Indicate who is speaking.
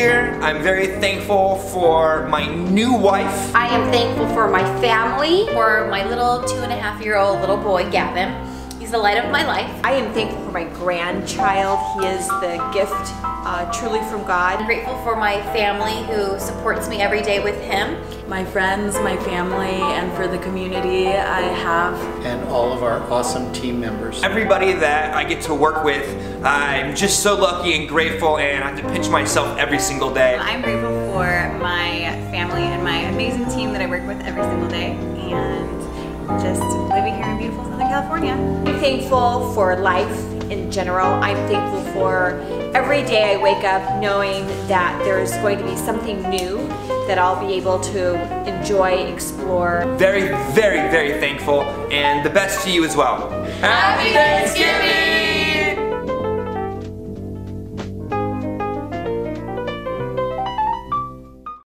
Speaker 1: year. I'm very thankful for my new wife.
Speaker 2: I am thankful for my family.
Speaker 3: For my little two and a half year old little boy, Gavin. He's the light of my life.
Speaker 4: I am thankful for my grandchild. He is the gift uh, truly from God.
Speaker 3: I'm grateful for my family who supports me every day with him.
Speaker 5: My friends, my family, and for the community I have.
Speaker 6: And all of our awesome team members.
Speaker 1: Everybody that I get to work with, I'm just so lucky and grateful and I have to pinch myself every single day.
Speaker 7: I'm grateful for my family and my amazing team that I work with every single day and just living here in beautiful Southern California.
Speaker 4: I'm thankful for life in general. I'm thankful for every day I wake up knowing that there's going to be something new that I'll be able to enjoy, explore.
Speaker 1: Very, very, very thankful and the best to you as well.
Speaker 3: Happy Thanksgiving!